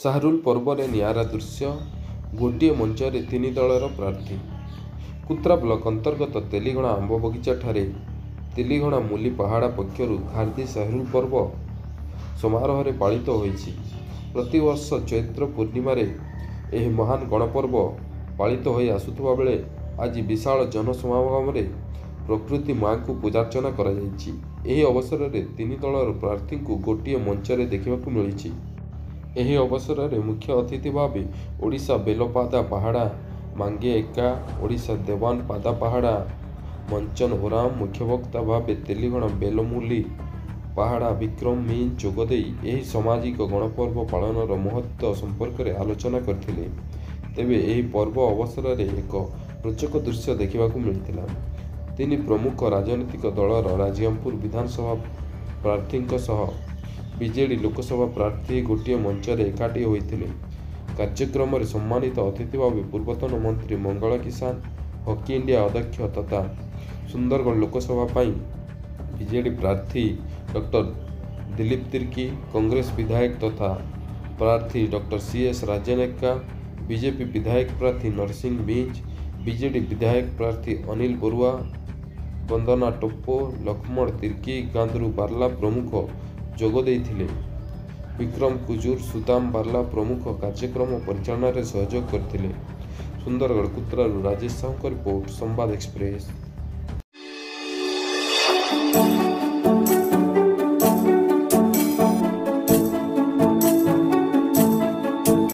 ସାହାରୁଲ ପର୍ବରେ ନିଆରା ଦୃଶ୍ୟ ଗୋଟିଏ ମଞ୍ଚରେ ତିନି ଦଳର ପ୍ରାର୍ଥୀ। କୁତ୍ରା ବ୍ଲକ ଅନ୍ତର୍ଗତ ତେଲିଗଣା ଆମ୍ବ ବଗିଚାଠାରେ ତେଲିଗଣା ମୁଲି ପାହାଡ଼ା ପକ୍ଷରୁ ଖାର୍ଦି ସାହାରୁଲ ପର୍ବ ସମାରୋହରେ ପାଳିତ ହୋଇଛି। ପ୍ରତିବର୍ଷ ଚୈତ୍ର ପୂର୍ଣ୍ଣିମାରେ ଏହି ମହାନ ଗଣପର୍ବ ପାଳିତ ହୋଇ ଆସୁଥିବା ବେଳେ ଆଜି ବିଶାଳ ଜନସମାଗମରେ ପ୍ରକୃତି ମାଙ୍କୁ ପୂଜାର୍ଚ୍ଚନା କରାଯାଇଛି। ଏହି ଅବସରରେ ତିନି ଦଳର ପ୍ରାର୍ଥୀଙ୍କୁ ଗୋଟିଏ ମଞ୍ଚରେ ଦେଖିବାକୁ ମିଳିଛି। ଏହି ଅବସରରେ ମୁଖ୍ୟ ଅତିଥି ଭାବେ ଓଡ଼ିଶା ବେଲପାଦା ପାହାଡ଼ା ମାଙ୍ଗେ ଏକା ଓଡ଼ିଶା ଦେୱାନ ପାଦା ପାହାଡ଼ା ମଞ୍ଚନ ଓରାମ ମୁଖ୍ୟବକ୍ତା ଭାବେ ତେଲିଗଣା ବେଲମୁଲି ପାହାଡ଼ା ବିକ୍ରମ ମିଞ୍ଜ ଯୋଗଦେଇ ଏହି ସାମାଜିକ ଗଣପର୍ବ ପାଳନର ମହତ୍ତ୍ୱ ସମ୍ପର୍କରେ ଆଲୋଚନା କରିଥିଲେ। ତେବେ ଏହି ପର୍ବ ଅବସରରେ ଏକ ରୋଚକ ଦୃଶ୍ୟ ଦେଖିବାକୁ ମିଳିଥିଲା। ତିନି ପ୍ରମୁଖ ରାଜନୈତିକ ଦଳର ରାଜିରାମପୁର ବିଧାନସଭା ପ୍ରାର୍ଥୀଙ୍କ ସହ ବିଜେଡି ଲୋକସଭା ପ୍ରାର୍ଥୀ ଗୋଟିଏ ମଞ୍ଚରେ ଏକାଠି ହୋଇଥିଲେ। କାର୍ଯ୍ୟକ୍ରମରେ ସମ୍ମାନିତ ଅତିଥି ଭାବେ ପୂର୍ବତନ ମନ୍ତ୍ରୀ ମଙ୍ଗଳ କିଷାନ ହକି ଇଣ୍ଡିଆ ଅଧ୍ୟକ୍ଷ ତଥା ସୁନ୍ଦରଗଡ଼ ଲୋକସଭା ପାଇଁ ବିଜେଡି ପ୍ରାର୍ଥୀ ଡକ୍ଟର ଦିଲ୍ଲୀପ ତିର୍କୀ କଂଗ୍ରେସ ବିଧାୟକ ତଥା ପ୍ରାର୍ଥୀ doctor CS Rajen Ekka BJP ବିଧାୟକ ପ୍ରାର୍ଥୀ ନରସିଂହ ମିଞ୍ଜ ବିଜେଡି ବିଧାୟକ ପ୍ରାର୍ଥୀ ଅନିଲ ବରୁଆ ବନ୍ଦନା ଟୋପ୍ପୋ ଲକ୍ଷ୍ମଣ ତିର୍କୀ ଗାନ୍ଦ୍ରୁ ବାର୍ଲା ପ୍ରମୁଖ ଯୋଗ ଦେଇଥିଲେ। ବିକ୍ରମ କୁଜୁର ସୁଦାମ ବାର୍ଲା ପ୍ରମୁଖ କାର୍ଯ୍ୟକ୍ରମ ପରିଚାଳନାରେ ସହଯୋଗ କରିଥିଲେ। ସୁନ୍ଦରଗଡ଼ କୁତ୍ରାରୁ ରାଜେଶ ସାହୁଙ୍କ ରିପୋର୍ଟ ସମ୍ବାଦ ଏକ୍ସପ୍ରେସ।